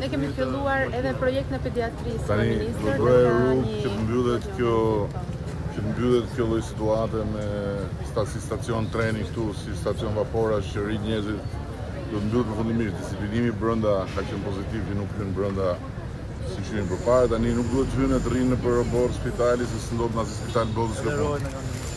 Ne kemi filluar edhe projekt në pediatri, Tani, minister, do bëhet rrugë që të mbyllet kjo që të mbyllet kjo lloj situate me si stacion treni këtu, si stacion vaporash që rrinë njerëzit do të mbyllet përfundimisht. Disiplinimi brenda ka qenë pozitiv që nuk hyn brenda siç qe përpara, tani nuk duhet të hynë të rrinë në oborr të spitalit se s'ndodh në asnjë spital të botës.